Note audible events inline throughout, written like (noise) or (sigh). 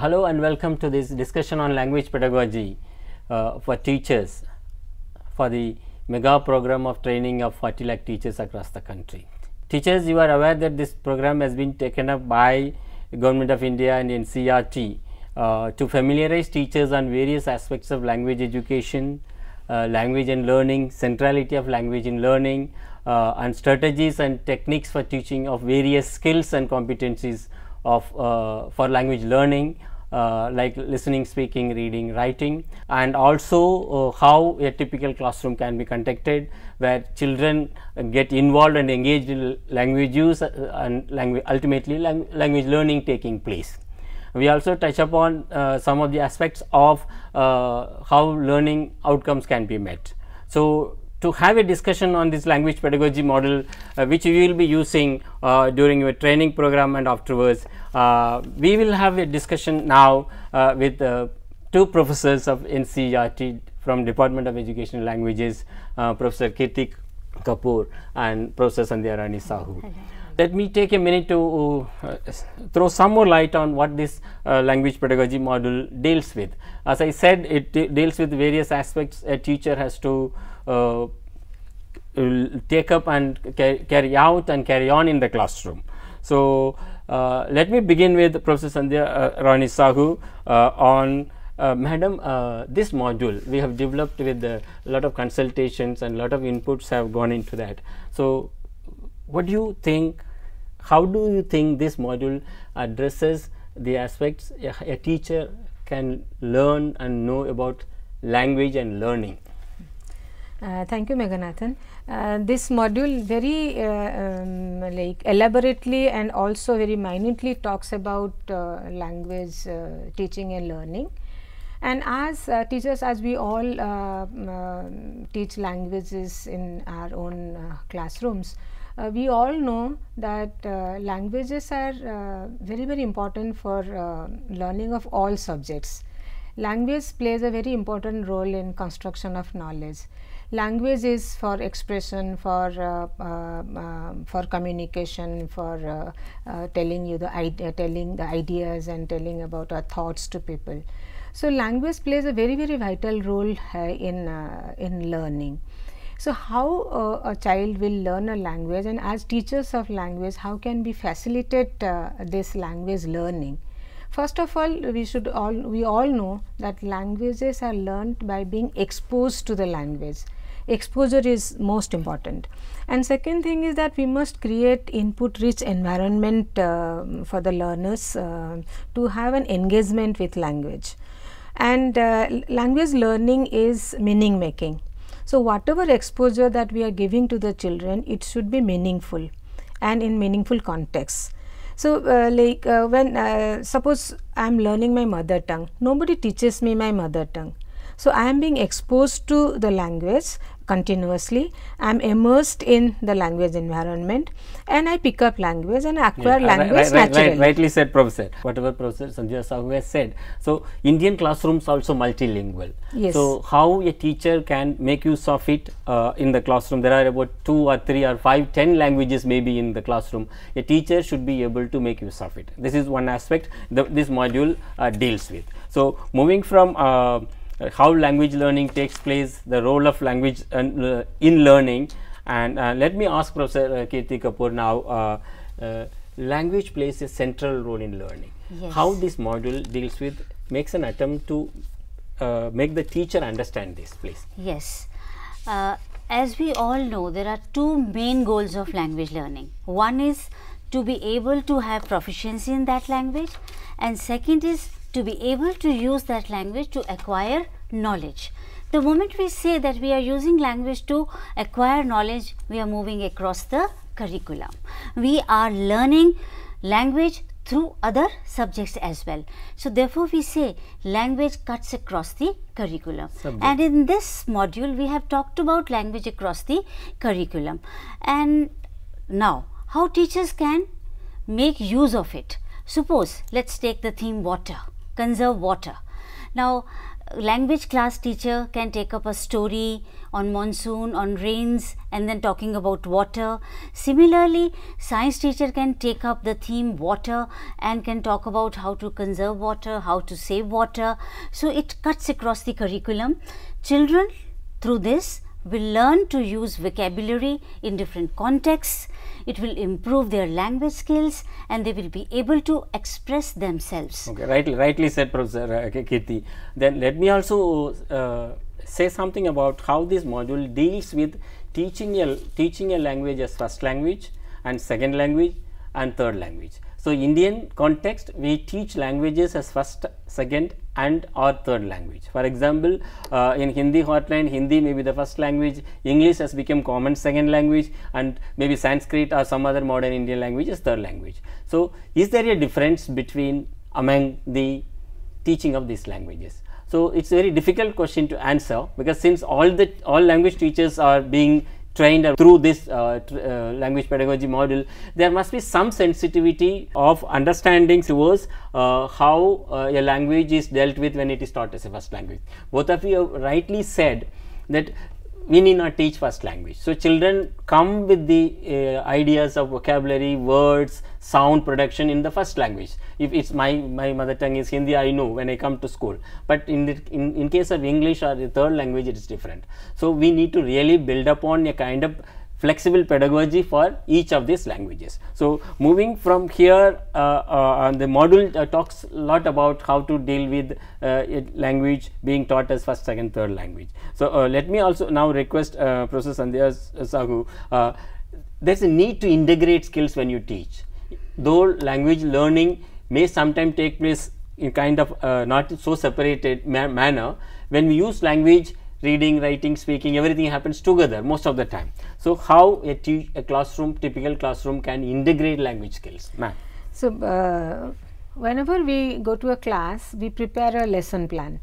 Hello and welcome to this discussion on language pedagogy uh, for teachers for the mega program of training of 40 lakh teachers across the country. Teachers, you are aware that this program has been taken up by Government of India and NCERT uh, to familiarize teachers on various aspects of language education, uh, language and learning, centrality of language in learning uh, and strategies and techniques for teaching of various skills and competencies of uh, for language learning uh, like listening, speaking, reading, writing and also uh, how a typical classroom can be conducted where children get involved and engaged in language use and language ultimately lang language learning taking place. We also touch upon uh, some of the aspects of uh, how learning outcomes can be met. So, to have a discussion on this language pedagogy model uh, which we will be using uh, during your training program and afterwards. Uh, we will have a discussion now uh, with uh, two professors of NCERT from Department of Education and Languages, uh, Professor Kirti Kapoor and Professor Sandhya Rani Sahu. Let me take a minute to throw some more light on what this uh, language pedagogy model deals with. As I said, it de deals with various aspects a teacher has to uh, take up and carry out and carry on in the classroom. So, uh, let me begin with Professor Sandhya uh, Rani Sahu uh, on uh, madam uh, this module we have developed with a lot of consultations and a lot of inputs have gone into that. So, what do you think how do you think this module addresses the aspects a, a teacher can learn and know about language and learning? Uh, thank you Meghanathan. Uh, this module very uh, um, like elaborately and also very minutely talks about uh, language uh, teaching and learning. And as uh, teachers as we all um, teach languages in our own classrooms we all know that languages are very very important for learning of all subjects. Language plays a very important role in construction of knowledge language is for expression for uh, uh, uh, for communication for uh, uh, telling you the idea telling the ideas and telling about our thoughts to people. So language plays a very very vital role uh, in in learning. So how a child will learn a language and as teachers of language how can we facilitate this language learning? First of all, we should all we all know that languages are learned by being exposed to the language exposure is most important. And second thing is that we must create input rich environment uh, for the learners uh, to have an engagement with language. And uh, language learning is meaning making. So, whatever exposure that we are giving to the children, it should be meaningful and in meaningful context. So, uh, like uh, when uh, suppose I am learning my mother tongue, nobody teaches me my mother tongue. So, I am being exposed to the language continuously. I am immersed in the language environment and I pick up language and acquire yeah, language right, right, naturally. Right, rightly said Professor, whatever Professor Sandhya Sahu has said. So, Indian classrooms also multilingual. Yes. So, how a teacher can make use of it uh, in the classroom? There are about two or three or five, ten languages maybe in the classroom. A teacher should be able to make use of it. This is one aspect the, this module uh, deals with. So, moving from uh, how language learning takes place, the role of language uh, in learning and uh, let me ask Professor uh, Kirti Kapoor now, uh, uh, language plays a central role in learning. Yes. How this module deals with makes an attempt to make the teacher understand this please. Yes. as we all know there are two main goals of language learning. One is to be able to have proficiency in that language and second is to be able to use that language to acquire knowledge. The moment we say that we are using language to acquire knowledge, we are moving across the curriculum. We are learning language through other subjects as well. So, therefore, we say language cuts across the curriculum Subject. and in this module we have talked about language across the curriculum and now how teachers can make use of it. Suppose let us take the theme water conserve water. Now, language class teacher can take up a story on monsoon, on rains, and then talking about water. Similarly, science teacher can take up the theme water and can talk about how to conserve water, how to save water. So, it cuts across the curriculum. Children through this will learn to use vocabulary in different contexts. It will improve their language skills and they will be able to express themselves. Okay, rightly, rightly said, Professor uh, Kirti. Then let me also uh, say something about how this module deals with teaching a teaching a language as first language and second language and third language. So, Indian context we teach languages as first, second and or third language. For example, uh, in Hindi heartland Hindi may be the first language, English has become common second language and maybe Sanskrit or some other modern Indian language is third language. So, is there a difference between among the teaching of these languages? So, it is a very difficult question to answer because since all the all language teachers are being trained through this uh, uh, language pedagogy model, there must be some sensitivity of understanding towards uh, how uh, a language is dealt with when it is taught as a first language. Both of you have rightly said that we need not teach first language. So, children come with the uh, ideas of vocabulary, words, sound production in the first language. If it's my, my mother tongue is Hindi, I know when I come to school. But in, the, in, in case of English or the third language, it is different. So, we need to really build upon a kind of flexible pedagogy for each of these languages. So, moving from here uh, uh, the module uh, talks a lot about how to deal with uh, language being taught as first, second, third language. So, uh, let me also now request uh, Professor Sandhya Sahu, there is a need to integrate skills when you teach. Though language learning may sometimes take place in kind of not so separated ma manner, when we use language reading, writing, speaking, everything happens together most of the time. So, how a, classroom, typical classroom can integrate language skills? Ma'am. So, uh, whenever we go to a class, we prepare a lesson plan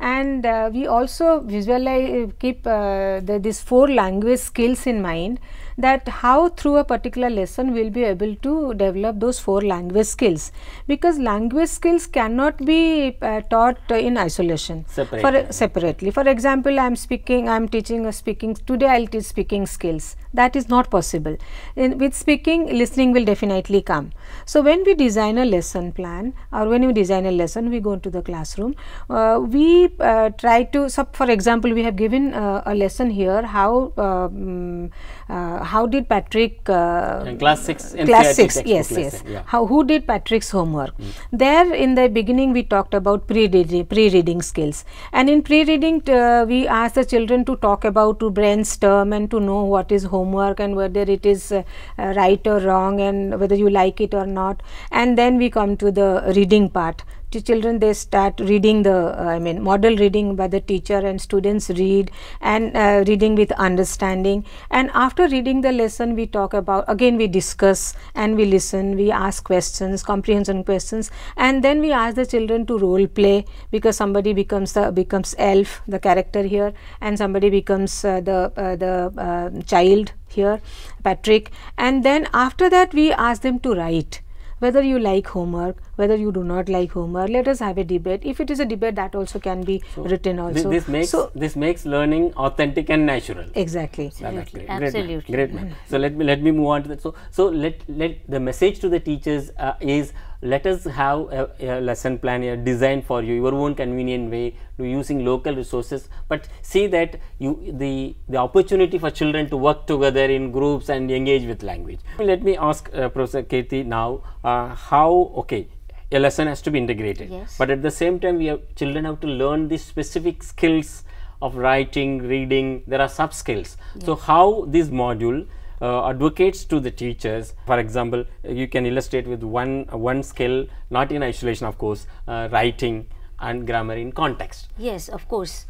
and uh, we also visualize keep uh, the, these four language skills in mind that how through a particular lesson we will be able to develop those four language skills. Because language skills cannot be uh, taught in isolation. Separately. for separately. For example i am speaking i am teaching a speaking today i will teach speaking skills that is not possible. In, with speaking listening will definitely come. So when we design a lesson plan or when we design a lesson we go into the classroom. Uh, we uh, try to so for example we have given uh, a lesson here how um, how did Patrick uh, class 6 class 6 yes yes. yeah. how who did Patrick's homework? Mm. there in the beginning we talked about pre-reading pre-reading skills. And in pre-reading uh, we asked the children to talk about to brainstorm and to know what is homework and whether it is uh, right or wrong and whether you like it or not. And then we come to the reading part children they start reading the uh, I mean model reading by the teacher and students read and uh, reading with understanding. And after reading the lesson we talk about again we discuss and we listen we ask questions comprehension questions and then we ask the children to role play because somebody becomes the becomes elf the character here and somebody becomes uh, the uh, the uh, child here Patrick. And then after that we ask them to write whether you like homework, whether you do not like homework, let us have a debate. If it is a debate, that also can be so written also. This, makes so, this makes learning authentic and natural. Exactly. Absolutely. Great. Absolutely. Great, man. So let me let me move on to that. So so let let the message to the teachers uh, is let us have a, a, lesson plan a design for you your own convenient way to using local resources. But see that you the the opportunity for children to work together in groups and engage with language. Let me ask uh, professor Kirti now uh, how okay a lesson has to be integrated. Yes. but at the same time we have children have to learn the specific skills of writing reading. There are sub skills yes. so how this module uh, advocates to the teachers. For example, you can illustrate with one one skill, not in isolation, of course, uh, writing and grammar in context. Yes, of course.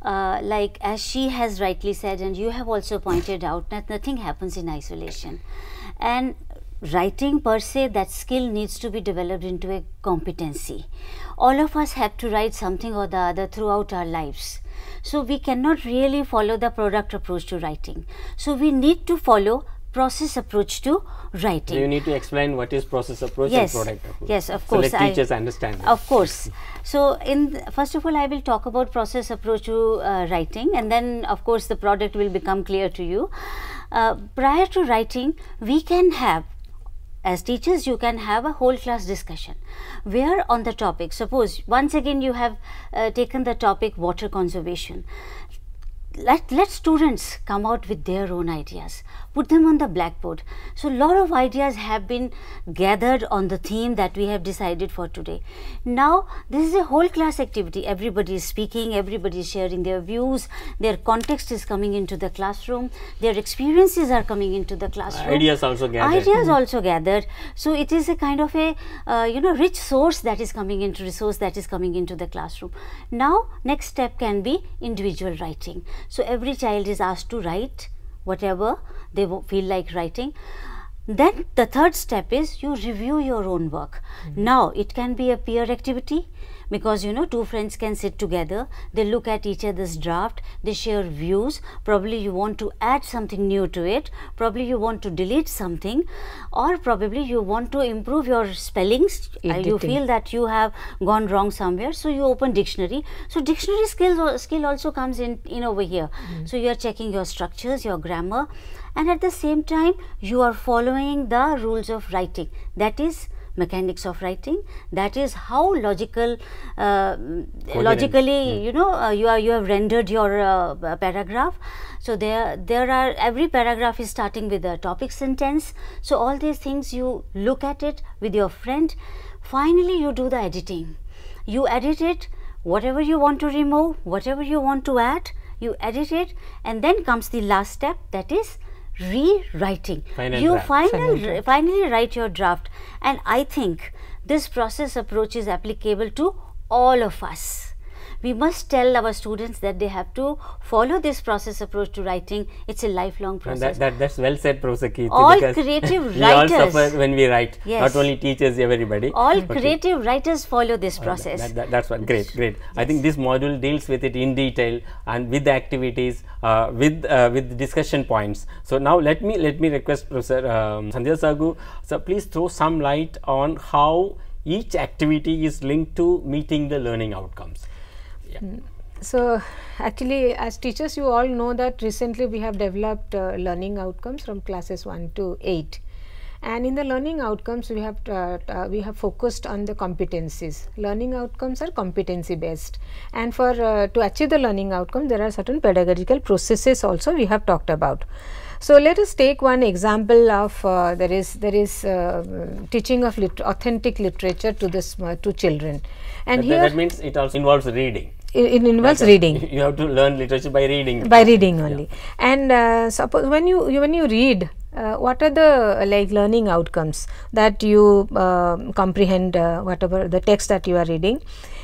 Uh, like as she has rightly said, and you have also pointed out that nothing happens in isolation, and writing per se that skill needs to be developed into a competency all of us have to write something or the other throughout our lives so we cannot really follow the product approach to writing. So we need to follow process approach to writing. So you need to explain what is process approach Yes. and product approach. Yes, of course So let I- teachers understand. it. Of course. So, in first of all, I will talk about process approach to uh, writing, and then, of course, the product will become clear to you. Uh, prior to writing, we can have as teachers you can have a whole class discussion. Where on the topic suppose once again you have uh, taken the topic water conservation let let students come out with their own ideas. Put them on the blackboard. So a lot of ideas have been gathered on the theme that we have decided for today. Now this is a whole class activity. Everybody is speaking everybody is sharing their views their context is coming into the classroom their experiences are coming into the classroom. Ideas also gathered. ideas also gathered. So it is a kind of a uh, you know rich source that is coming into resource that is coming into the classroom. Now next step can be individual writing so every child is asked to write whatever they feel like writing. Then the third step is you review your own work. Hmm. Now it can be a peer activity because you know two friends can sit together they look at each other's draft they share views. Probably you want to add something new to it. Probably you want to delete something. Or probably you want to improve your spellings. Uh, you feel that you have gone wrong somewhere so you open dictionary. So dictionary skills skill also comes in in over here. So you are checking your structures your grammar. And at the same time you are following the rules of writing. That is mechanics of writing. That is how logical uh, logically you know uh, you are you have rendered your uh, paragraph. So there there are every paragraph is starting with a topic sentence. So all these things you look at it with your friend. Finally you do the editing. You edit it whatever you want to remove whatever you want to add you edit it and then comes the last step that is rewriting. Final you final, finally write your draft. And i think this process approach is applicable to all of us we must tell our students that they have to follow this process approach to writing it's a lifelong process that, that, that's well said, Professor Kirti. All creative (laughs) we all suffer when we write. Yes. Not only teachers, everybody. all Okay. creative writers follow this Uh, process That, that, that's what great, great. I think this module deals with it in detail and with the activities, uh, with uh, with discussion points. So now let me let me request Professor um, Sandhya Sahu, so please throw some light on how each activity is linked to meeting the learning outcomes. So, actually, as teachers, you all know that recently we have developed uh, learning outcomes from classes 1 to 8. And in the learning outcomes, we have uh, uh, we have focused on the competencies. Learning outcomes are competency based, and for uh, to achieve the learning outcome, there are certain pedagogical processes also we have talked about. So let us take one example of uh, there is there is uh, teaching of lit- authentic literature to this uh, to children, and That, here that means it also involves reading. It, it involves reading. (laughs) You have to learn literature by reading. by reading only. And uh, suppose when you, you when you read uh, what are the uh, like learning outcomes that you um comprehend uh, whatever the text that you are reading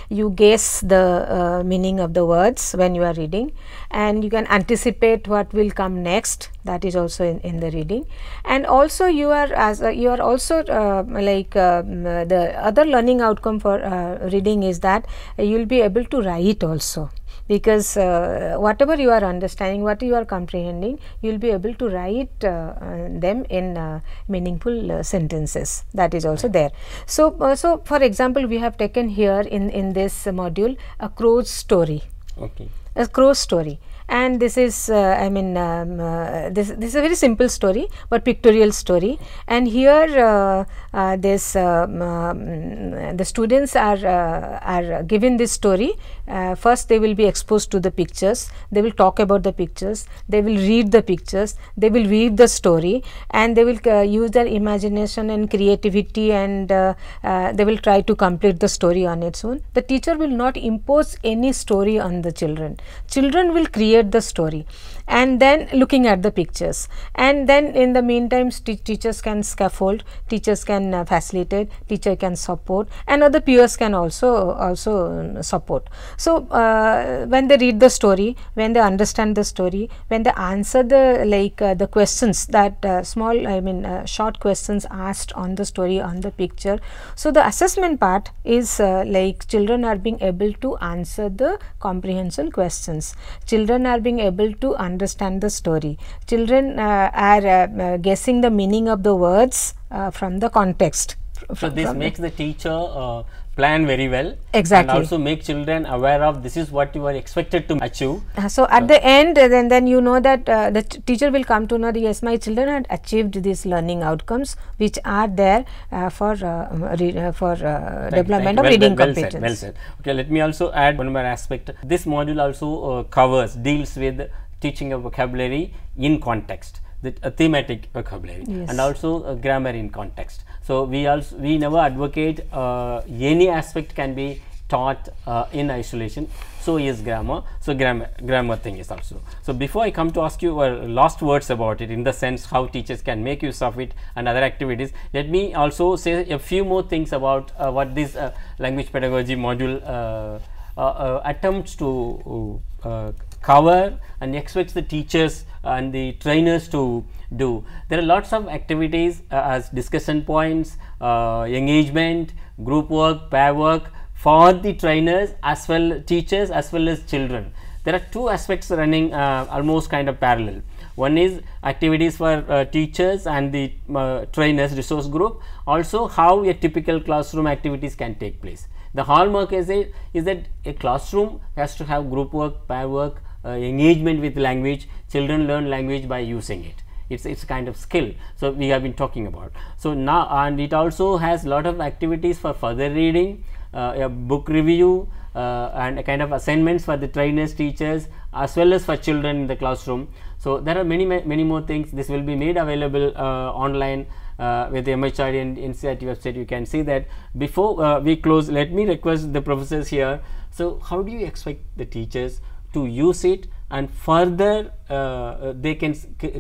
you guess the uh, meaning of the words when you are reading and you can anticipate what will come next. That is also in, in the reading. And also you are as a, you are also uh, like uh, the other learning outcome for uh, reading is that you will be able to write also because uh, whatever you are understanding what you are comprehending you will be able to write uh, uh, them in uh, meaningful uh, sentences. That is also there. So so for example we have taken here in in this module a crow's story. Okay. a crow story and this is uh, i mean um, uh, this this is a very simple story but pictorial story. And here uh, uh, this um, um, the students are uh, are given this story. Uh, first they will be exposed to the pictures. They will talk about the pictures. They will read the pictures. They will read the story. And they will uh, use their imagination and creativity and uh, uh, they will try to complete the story on its own. The teacher will not impose any story on the children. Children will create the story. And then looking at the pictures. And then in the meantime teachers can scaffold teachers can uh, facilitate teacher can support and other peers can also also um, support. So uh, when they read the story when they understand the story when they answer the like uh, the questions that uh, small i mean uh, short questions asked on the story on the picture. So the assessment part is uh, like children are being able to answer the comprehension questions. Children children are being able to understand the story. Children uh, are uh, uh, guessing the meaning of the words uh, from the context. So this makes the teacher uh, plan very well. Exactly. And also make children aware of this is what you are expected to achieve. Uh, so at the end uh, then then you know that uh, the teacher will come to know that yes my children had achieved these learning outcomes which are there uh, for uh, um, re- uh, for uh, development of you. reading well, well Said, well said. Okay, let me also add one more aspect. This module also uh, covers, deals with teaching a vocabulary in context, the a thematic vocabulary, Yes. and also uh, grammar in context. So we also we never advocate uh, any aspect can be taught uh, in isolation. So is grammar. So grammar grammar thing is also. So before I come to ask you uh, last words about it, in the sense how teachers can make use of it and other activities, let me also say a few more things about uh, what this uh, language pedagogy module uh, uh, uh, attempts to uh, cover and expects the teachers and the trainers to do. There are lots of activities uh, as discussion points, uh, engagement, group work, pair work for the trainers as well teachers as well as children. There are two aspects running uh, almost kind of parallel. One is activities for uh, teachers and the uh, trainers resource group. Also how a typical classroom activities can take place. The hallmark is, a, is that a classroom has to have group work, pair work, uh, engagement with language. Children learn language by using it. It's it's kind of skill. So we have been talking about. So now and it also has lot of activities for further reading, uh, a book review, uh, and a kind of assignments for the trainers, teachers, as well as for children in the classroom. So there are many many more things. This will be made available uh, online uh, with the MHRD and NCERT website. You can see that. Before uh, we close, let me request the professors here. So how do you expect the teachers to use it and further uh, uh, they can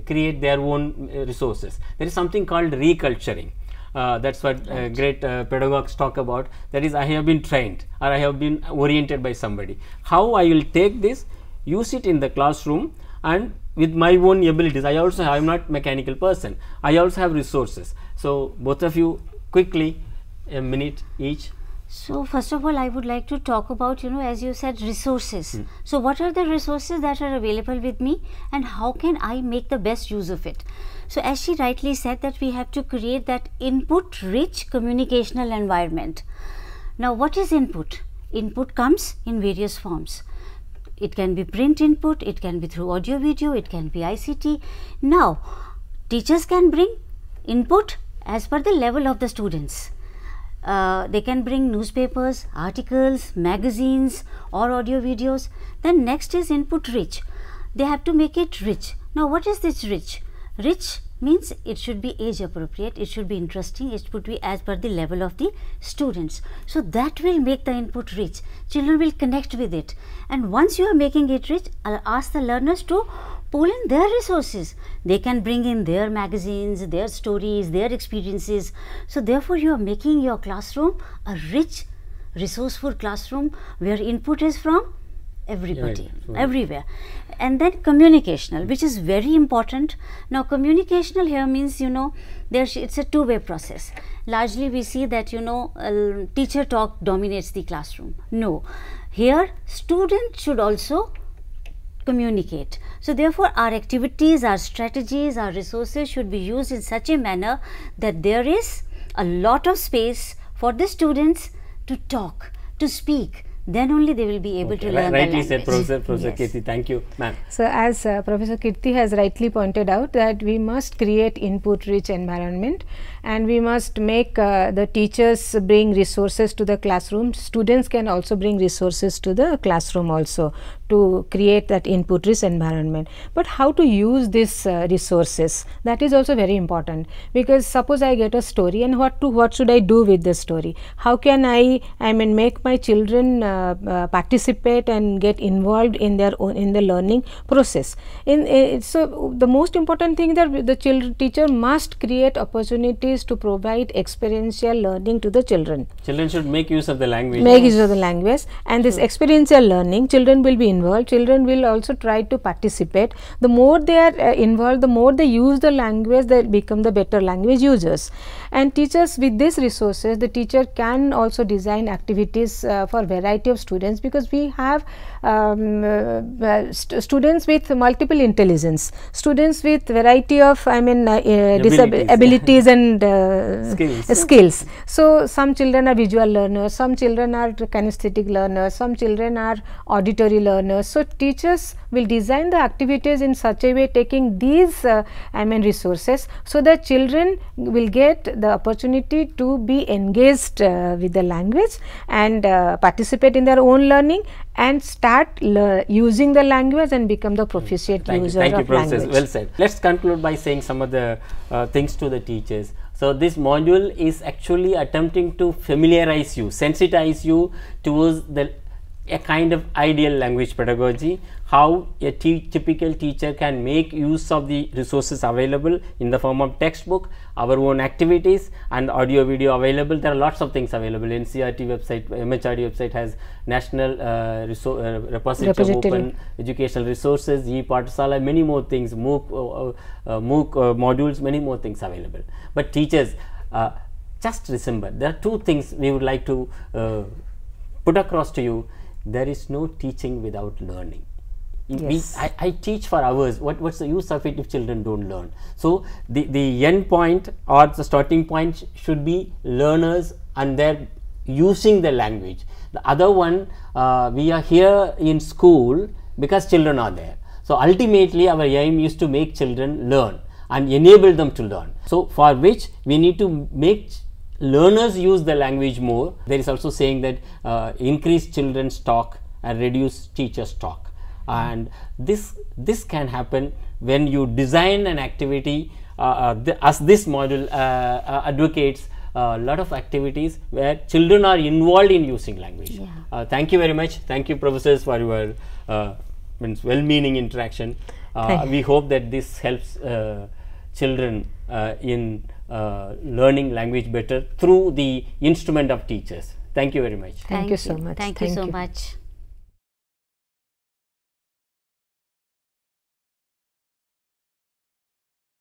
create their own uh, resources? There is something called reculturing. Uh, that's what uh, great uh, pedagogues talk about. That is, I have been trained or I have been oriented by somebody. How I will take this, use it in the classroom, and with my own abilities. I also I am not mechanical person. I also have resources. So both of you quickly, a minute each. So first of all, I would like to talk about, you know, as you said, resources. Hmm. So what are the resources that are available with me and how can I make the best use of it? So as she rightly said that we have to create that input rich communicational environment. Now what is input? Input comes in various forms. It can be print input, it can be through audio video, it can be ICT. Now teachers can bring input as per the level of the students uh, they can bring newspapers, articles, magazines, or audio videos. Then next is input rich. They have to make it rich. Now, what is this rich? Rich means it should be age appropriate, it should be interesting, it should be as per the level of the students. So, that will make the input rich. Children will connect with it. And once you are making it rich, I'll ask the learners to pull in their resources. They can bring in their magazines, their stories, their experiences. So, therefore, you are making your classroom a rich, resourceful classroom where input is from everybody, right. everywhere. And then communicational, which is very important. Now, communicational here means, you know, there's, it's a two way process. Largely, we see that, you know, uh, teacher talk dominates the classroom. No. Here, student should also communicate. So, therefore, our activities, our strategies, our resources should be used in such a manner that there is a lot of space for the students to talk, to speak. Then only they will be able to learn ri- rightly the said. Professor Professor Yes. Kirti. Thank you, ma'am. So, as uh, Professor Kirti has rightly pointed out that we must create input rich environment and we must make uh, the teachers bring resources to the classroom. Students can also bring resources to the classroom also to create that input rich environment. But how to use these uh, resources that is also very important because suppose I get a story and what to what should I do with the story? How can I I mean make my children uh, uh, participate and get involved in their own in the learning process? In uh, so the most important thing that the children teacher must create opportunities to provide experiential learning to the children Children should make use of the language. make use of the language and this experiential learning children will be involved, children will also try to participate. The more they are uh, involved, the more they use the language, they become the better language users. And teachers with these resources, the teacher can also design activities uh, for variety of students because we have um, uh, st students with multiple intelligence, students with variety of I mean uh, uh, Abilities. (laughs) abilities and uh, Skills. skills. So, some children are visual learners, some children are kinesthetic learners, some children are auditory learners. So, teachers will design the activities in such a way taking these uh, I mean resources, so the children will get the opportunity to be engaged uh, with the language and uh, participate in their own learning and start using the language and become the proficient Thank you, user thank you, of professors. language. Well said. Let's conclude by saying some of the uh, things to the teachers. So this module is actually attempting to familiarize you, sensitize you towards the a kind of ideal language pedagogy, how a te- typical teacher can make use of the resources available in the form of textbook, our own activities and audio video available. There are lots of things available. NCERT website, MHRD website has national uh, uh, repository, of Repository. open educational resources, e-Pathshala, many more things, MOOC, uh, uh, MOOC uh, modules, many more things available. But teachers, uh, just remember, there are two things we would like to uh, put across to you. There is no teaching without learning. In- we- I, I teach for hours. What, what's the use of it if children don't learn? So the, the end point or the starting point should be learners and their using the language. The other one, uh, we are here in school because children are there. So ultimately, our aim is to make children learn and enable them to learn. So for which we need to make learners use the language more. There is also saying that uh, increase children's talk and reduce teachers' talk and this this can happen when you design an activity uh, uh, as this model uh, uh, advocates a lot of activities where children are involved in using language. Yeah. uh, thank you very much. Thank you professors for your uh, well-meaning interaction. Uh, we hope that this helps uh, children uh, in uh, learning language better through the instrument of teachers thank you very much Thank you so much. Thank you so you. much.